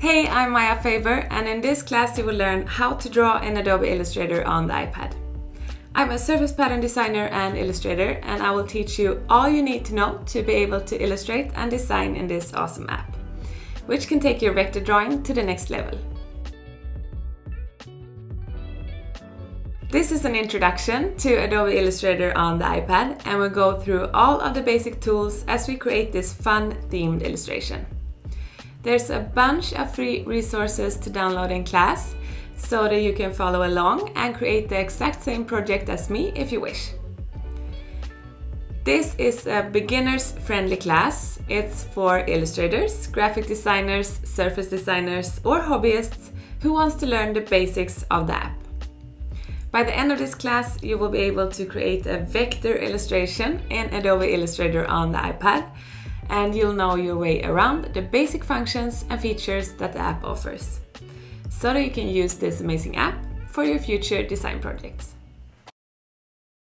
Hey, I'm Maja Faber and in this class you will learn how to draw in Adobe Illustrator on the iPad. I'm a surface pattern designer and illustrator and I will teach you all you need to know to be able to illustrate and design in this awesome app, which can take your vector drawing to the next level. This is an introduction to Adobe Illustrator on the iPad and we'll go through all of the basic tools as we create this fun themed illustration. There's a bunch of free resources to download in class so that you can follow along and create the exact same project as me if you wish. This is a beginners friendly class. It's for illustrators, graphic designers, surface designers or hobbyists who wants to learn the basics of the app. By the end of this class, you will be able to create a vector illustration in Adobe Illustrator on the iPad and you'll know your way around the basic functions and features that the app offers, so that you can use this amazing app for your future design projects.